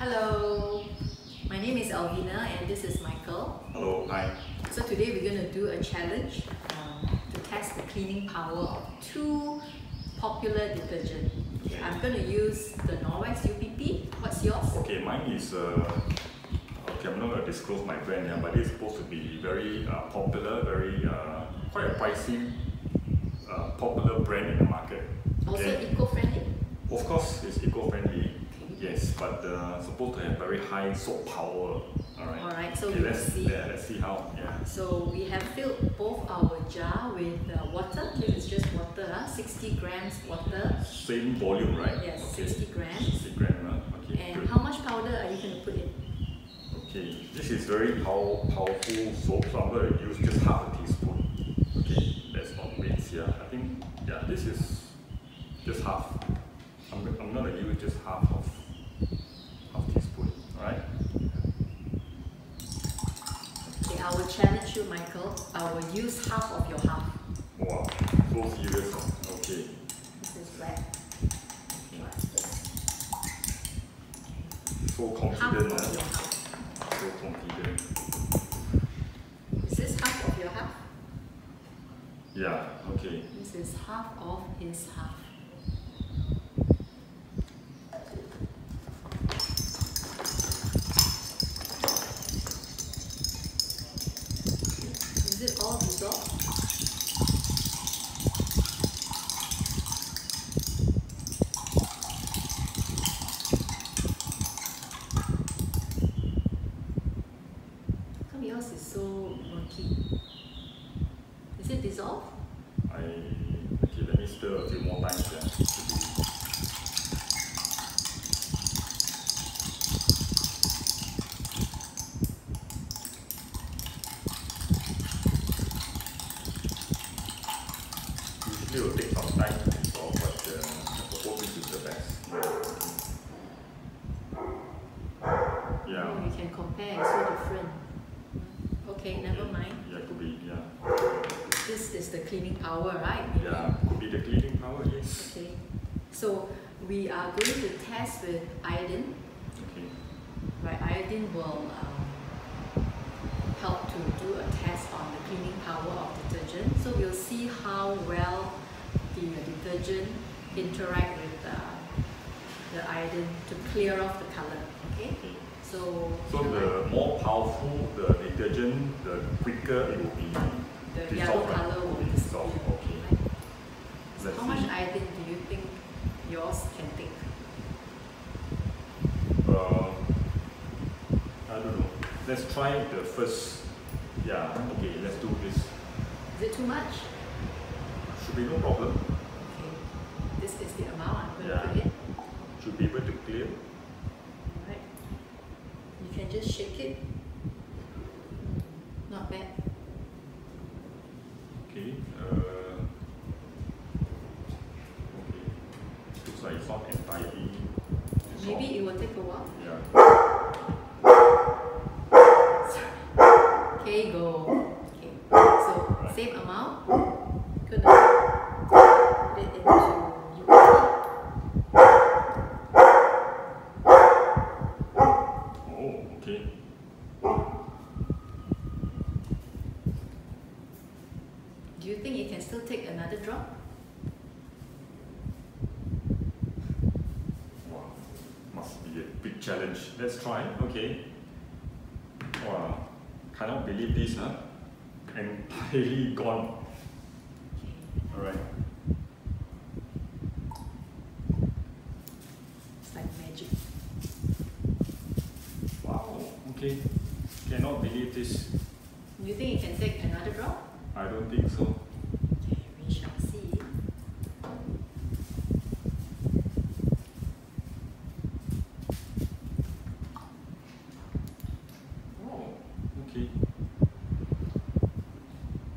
Hello, my name is Alvina and this is Michael. Hello, hi. So today we're going to do a challenge um, to test the cleaning power of two popular detergent. Okay, I'm going to use the Norwex UPP. What's yours? Okay, mine is uh, okay. I'm not gonna disclose my brand, yeah, but it's supposed to be very uh, popular, very uh, quite a pricey, uh, popular brand in the market. Also Okay. eco-friendly. Of course, it's eco-friendly. But uh, supposed to have very high soap power. All right. Alright, so okay, let's see. Yeah, let's see how. Yeah. So we have filled both our jar with uh, water. This is just water, uh, 60 grams water. Same volume, right? Yes, okay. 60 grams. 60 gram. Uh, okay. And good. how much powder are you going to put in? Okay, this is very pow powerful soap, so I'm going to use just half a teaspoon. Okay, that's not weights here. I think, yeah, this is just half. I'm, I'm going to use just half of half teaspoon, alright? Okay, I will challenge you, Michael. I will use half of your half. Wow, so serious. Okay, This is black. So Half of your half. so confident. Is this half of your half? Yeah, okay. This is half of his half. Is it all dissolved? How come yours is so murky? Is it dissolved? I, okay, let me stir a few more times, yeah. to be- Usually it will take some time to dissolve, but uh, I suppose this is the best. Yeah. Oh, you can compare, it's so different. Okay, never mind. Yeah, could be, yeah. This is the cleaning power, right? Yeah, could be the cleaning power, yes. Okay. So we are going to test with iodine. Okay. Right, iodine will um, help to do a test on the cleaning power of detergent. So we'll see how well the detergent interact with uh, the iodine to clear off the color. Okay. okay. So, So the more powerful the detergent, the quicker it will be the yellow right? color will be. Okay. So how much iodine do you think yours can take? Uh, I don't know. Let's try the first. Yeah. Okay. Let's do this. Is it too much? Should be no problem. Okay. This is the amount I'm going Yeah. to put in. Should be able to clear. Right. You can just shake it. Not bad. Okay. Uh, okay. Entirely. Maybe it will take a while. Yeah. Okay, go. Okay. So same amount. Gonna put it into. Oh. Okay. Do you think it can still take another drop? Wow, must be a big challenge. Let's try. Okay. Wow, cannot believe this, huh? Entirely gone. All right. It's like magic. Wow. Okay. Cannot believe this. Do you think it can take another drop? I don't think so. Okay, we shall see. Oh. Okay.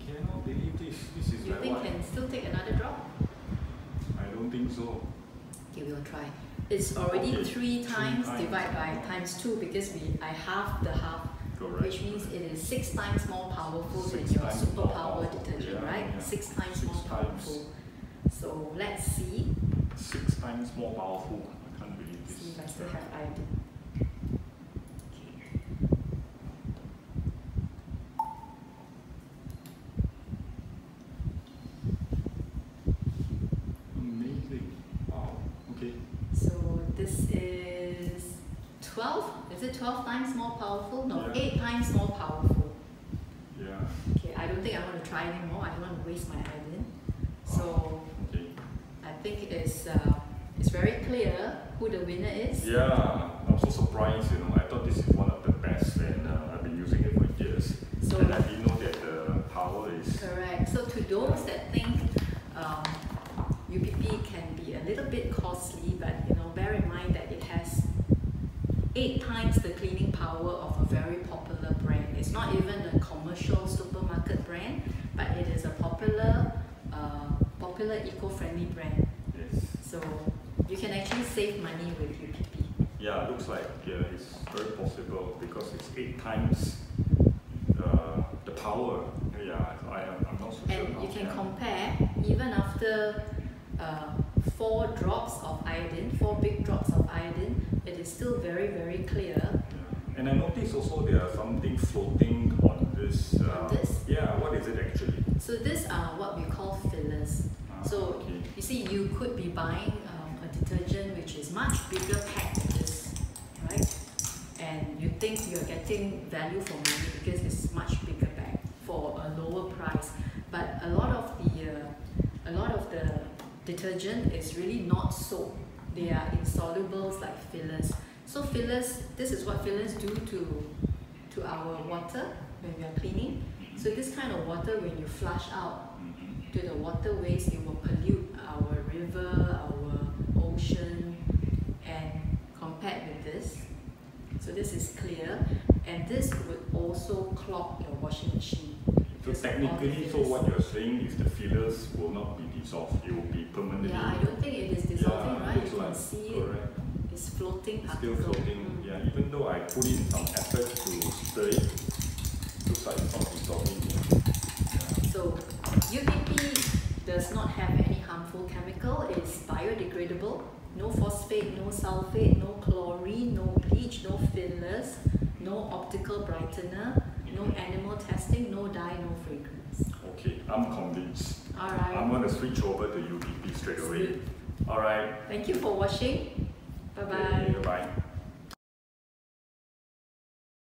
Cannot believe this. This is You like think what? can still take another drop? I don't think so. Okay, we'll try. It's already Okay, three times times. divided by times two because we I half the half, Correct. which means it is six times more powerful than your superpower detergent, yeah, right? yeah. Six times Six more times. powerful. So let's see. Six times more powerful. I can't believe See if I still have iodine. Is it 12 times more powerful? No, Yeah. 8 times more powerful. Yeah. Okay, I don't think I want to try anymore. I don't want to waste my iodine. So Okay. I think it's, uh, it's very clear who the winner is. Yeah, I'm so surprised, you know. I thought this is one of the best and uh, I've been using it for years. So- and I didn't know that the power is Correct. So to those that think um, UPP can be a little bit costly, but you know, bear in mind that it has eight times the cleaning power of a very popular brand. It's not even a commercial supermarket brand, but it is a popular, uh, popular eco-friendly brand. yes. So you can actually save money with UPP. Yeah, looks like yeah, it's very possible because it's eight times uh, the power. Yeah, I am I'm not so sure. And now, you can yeah. compare even after uh, four drops of iodine, four big drops of iodine, it is still very, very clear. And I noticed also there are something floating on this. Uh, On this? Yeah, what is it actually? So these are what we call fillers. Ah, So okay. you see, you could be buying um, a detergent which is much bigger pack than this, right? And you think you're getting value for money because it's much bigger bag for a lower price. But a lot of the uh, a lot of the detergent is really not soap. They are insolubles like fillers. So fillers, this is what fillers do to to our water when we are cleaning. So this kind of water, when you flush out to the waterways, it will pollute our river, our ocean, and compared with this, so this is clear, and this would also clog your washing machine. So because of all the technically, so what you're saying is the fillers will not be dissolved. It will be permanently. Yeah, I don't think it is dissolving, Yeah, right? You can like- see it. It's floating It's Still floating. Mm. Yeah, even though I put in some effort to stir it, looks like it's not dissolving. Yeah. So UPP does not have any harmful chemical. It's biodegradable. No phosphate, no sulfate, no chlorine, no bleach, no fillers, no optical brightener, no animal testing, no dye, no fragrance. Okay, I'm convinced. All right. I'm going to switch over to UPP straight away. All right. Thank you for watching. Bye bye. Okay, bye.